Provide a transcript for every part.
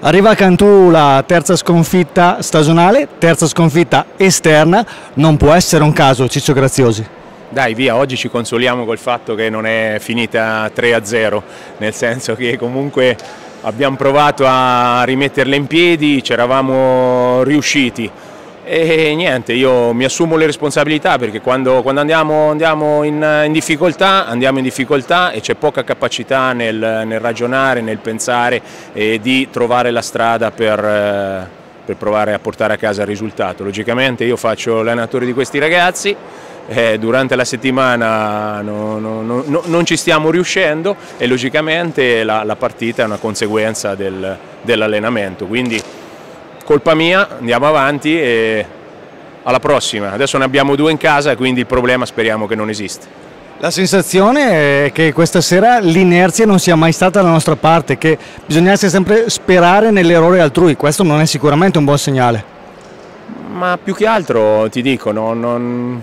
Arriva a Cantù la terza sconfitta stagionale, terza sconfitta esterna, non può essere un caso Ciccio Graziosi. Dai via, oggi ci consoliamo col fatto che non è finita 3-0, nel senso che comunque abbiamo provato a rimetterla in piedi, ci eravamo riusciti e niente, io mi assumo le responsabilità perché quando, quando andiamo, andiamo in, in, difficoltà, andiamo in difficoltà e c'è poca capacità nel, nel, ragionare, nel pensare e di trovare la strada per, per provare a portare a casa il risultato. Logicamente io faccio l'allenatore di questi ragazzi, eh, durante la settimana no, no, no, non ci stiamo riuscendo e logicamente la, la partita è una conseguenza del, dell'allenamento colpa mia, andiamo avanti e alla prossima. Adesso ne abbiamo due in casa, quindi il problema speriamo che non esista. La sensazione è che questa sera l'inerzia non sia mai stata dalla nostra parte, che bisognasse sempre sperare nell'errore altrui, questo non è sicuramente un buon segnale. Ma più che altro ti dico, no, non...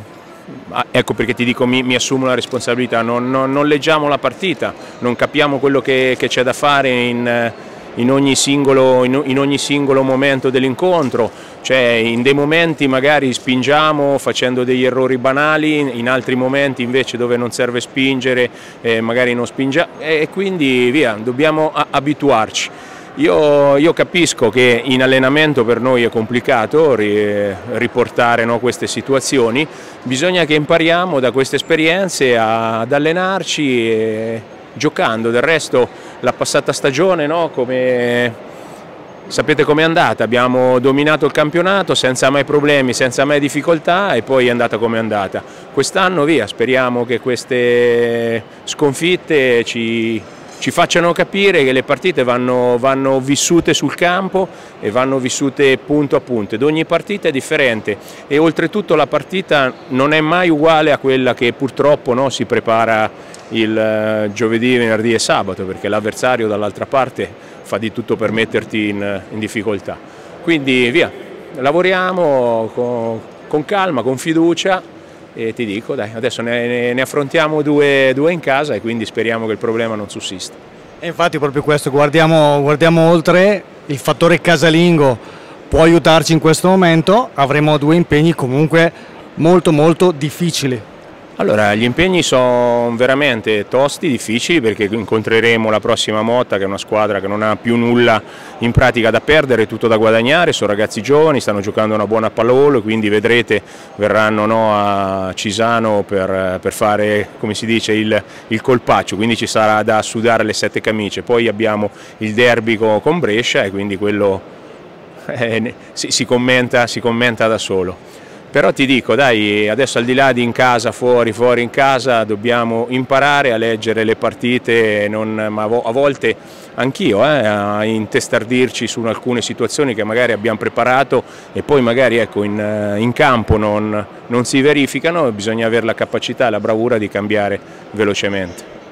ecco perché ti dico mi, mi assumo la responsabilità, non, non, non, leggiamo la partita, non capiamo quello che c'è da fare in in ogni singolo, in ogni singolo momento dell'incontro, cioè in dei momenti magari spingiamo facendo degli errori banali, in altri momenti invece dove non serve spingere eh, magari non spingiamo e quindi via, dobbiamo abituarci. Io, io, capisco che in allenamento per noi è complicato riportare no, queste situazioni, bisogna che impariamo da queste esperienze ad allenarci e, giocando, del resto la passata stagione no, come... Sapete com'è andata? Abbiamo dominato il campionato senza mai problemi, senza mai difficoltà e poi è andata come è andata. Quest'anno via, speriamo che queste sconfitte ci, ci facciano capire che le partite vanno, vanno, vissute sul campo e vanno vissute punto a punto ed ogni partita è differente e oltretutto la partita non è mai uguale a quella che purtroppo no, si prepara il eh, giovedì, venerdì e sabato perché l'avversario dall'altra parte fa di tutto per metterti in, in difficoltà. Quindi via, lavoriamo con, con calma, con fiducia e ti dico, dai, adesso ne, ne affrontiamo due, due, in casa e quindi speriamo che il problema non sussista. E infatti proprio questo, guardiamo, guardiamo oltre, il fattore casalingo può aiutarci in questo momento, avremo due impegni comunque molto molto difficili. Allora, gli impegni sono veramente tosti, difficili perché incontreremo la prossima Motta che è una squadra che non ha più nulla in pratica da perdere, tutto da guadagnare, sono ragazzi giovani, stanno giocando una buona pallavolo quindi vedrete verranno no, a Cisano per, per, fare come si dice il, il, colpaccio, quindi ci sarà da sudare le sette camicie, poi abbiamo il derby con Brescia e quindi quello eh, si, si, commenta, si commenta da solo. Però ti dico, dai, adesso al di là di in casa, fuori, fuori in casa, dobbiamo imparare a leggere le partite, non, ma a volte anch'io, eh, a intestardirci su alcune situazioni che magari abbiamo preparato e poi magari ecco, in, in campo non, non si verificano, bisogna avere la capacità e la bravura di cambiare velocemente.